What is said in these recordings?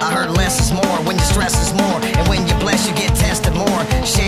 I heard less is more when you stress is more, and when you bless, you get tested more. Shade my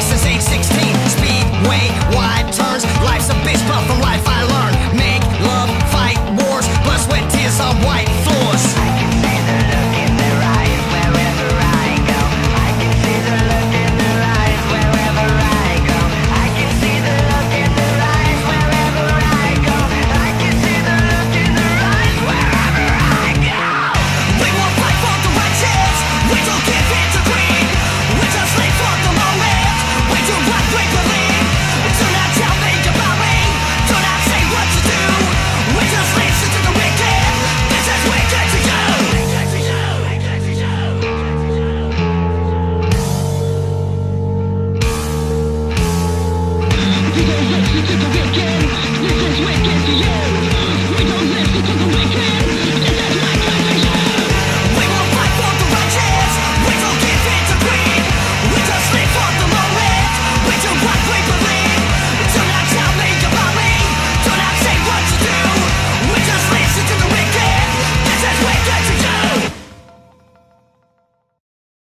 since age 16. Speedway, wide turns, life's a bitch, but from